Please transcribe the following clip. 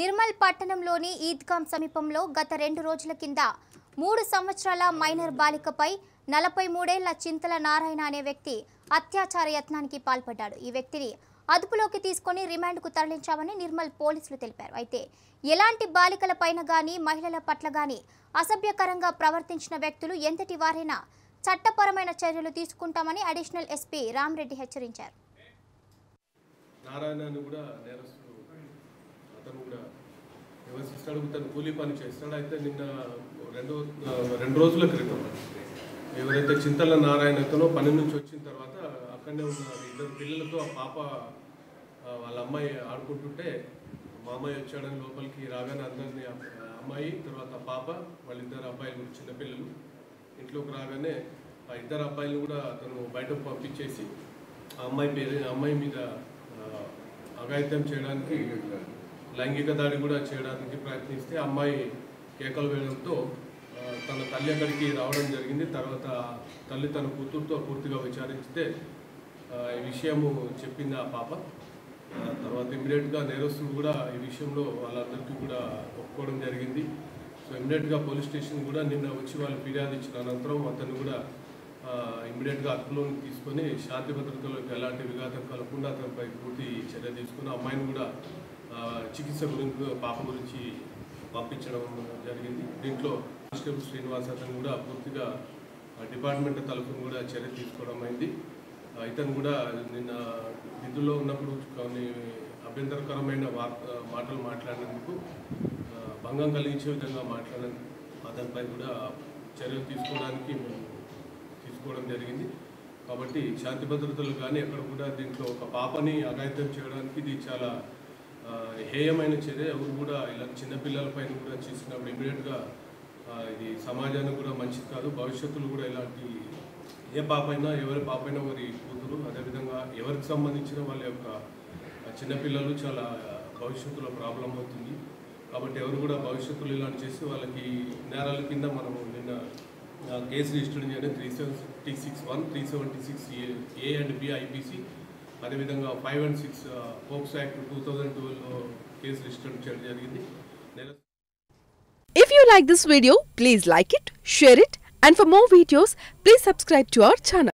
నిర్మల్ పట్టణంలోని ఈద్గాం సమీపంలో గత రెండు రోజుల కింద మూడు సంవత్సరాల మైనర్ బాలికపై నలభై మూడేళ్ళ చింతల నారాయణ అనే వ్యక్తి అత్యాచార యత్నానికి పాల్పడ్డాడు. ఈ వ్యక్తిని అదుపులోకి తీసుకొని రిమాండ్కు తరలించామని నిర్మల్ పోలీసులు తెలిపారు. అయితే ఎలాంటి బాలికల పైన కానీ మహిళల పట్ల గాని అసభ్యకరంగా ప్రవర్తించిన వ్యక్తులు ఎంతటి వారైనా చట్టపరమైన చర్యలు తీసుకుంటామని అడిషనల్ ఎస్పీ రామ్రెడ్డి హెచ్చరించారు. నారాయణ కూడా నేరస్తుడు అతను కూడా నివసిస్తాడు తను కూలీ పని చేస్తాడు. అయితే నిన్న రెండు రెండు రోజుల క్రితం ఎవరైతే చింతల నారాయణతోనో పని నుంచి వచ్చిన తర్వాత అక్కడనే ఉన్న ఇద్దరు పిల్లలతో ఆ పాప వాళ్ళ అమ్మాయి ఆడుకుంటుంటే మామయ్య వచ్చాడని లోపలికి రాగానే అందరినీ అమ్మాయి తర్వాత పాప వాళ్ళిద్దరు అబ్బాయిలు చిన్నపిల్లలు ఇంట్లోకి రాగానే ఆ ఇద్దరు అబ్బాయిలు కూడా అతను బయటకు పంపించేసి ఆ అమ్మాయి పేరు ఆ అమ్మాయి మీద అఘాయిత్యం చేయడానికి లైంగిక దాడి కూడా చేయడానికి ప్రయత్నిస్తే అమ్మాయి కేకలు వేయడంతో తన తల్లి అక్కడికి రావడం జరిగింది. తర్వాత తల్లి తన కూతురుతో పూర్తిగా విచారిస్తే ఈ విషయము చెప్పింది ఆ పాప. తర్వాత ఇమీడియట్గా నేరస్తులు కూడా ఈ విషయంలో వాళ్ళందరికీ కూడా ఒప్పుకోవడం జరిగింది. సో ఇమీడియట్గా పోలీస్ స్టేషన్ కూడా నిన్న వచ్చి వాళ్ళు ఫిర్యాదు ఇచ్చిన అనంతరం అతను కూడా ఇమీడియట్గా అదుపులోకి తీసుకొని శాంతి భద్రతలకు ఎలాంటి విఘాతం కలగకుండా అతనిపై పూర్తి చర్య తీసుకుని అమ్మాయిని కూడా చికిత్స గురించి పాప గురించి పంపించడం జరిగింది. దీంట్లో కానిస్టేబుల్ శ్రీనివాస్ అతను కూడా పూర్తిగా డిపార్ట్మెంట్ తలుపును కూడా చర్య తీసుకోవడం అయింది. ఇతను కూడా నిన్న విధుల్లో ఉన్నప్పుడు కొన్ని అభ్యంతరకరమైన మాటలు మాట్లాడినందుకు భంగం కలిగించే విధంగా మాట్లాడిన అతనిపై కూడా చర్యలు తీసుకోవడానికి మేము తీసుకోవడం జరిగింది. కాబట్టి శాంతి భద్రతలు కానీ అక్కడ కూడా దీంట్లో ఒక పాపని అఘాయిత్యం చేయడానికి ఇది చాలా హేయమైన చర్య ఎవరు కూడా ఇలా చిన్నపిల్లలపైన కూడా చేసినప్పుడు ఇమీడియట్గా ఇది సమాజానికి కూడా మంచిది కాదు. భవిష్యత్తులో కూడా ఇలాంటి ఏ పాపైనా ఎవరి పాపైనా వారి కూతురు అదేవిధంగా ఎవరికి సంబంధించిన వాళ్ళ యొక్క చిన్నపిల్లలు చాలా భవిష్యత్తులో ప్రాబ్లం అవుతుంది. కాబట్టి ఎవరు కూడా భవిష్యత్తులో ఇలాంటి చేసి వాళ్ళకి నేరాల కింద మనం నిన్న కేసు రిజిస్టర్ చేయడం three seventy six one three seventy six A and B IPC అదేవిధంగా five and six POCSO act two thousand ట్వెల్వ్లో కేసు రిజిస్టర్ చేయడం జరిగింది If you like this video, please like it, share it, and for more videos, please subscribe to our channel.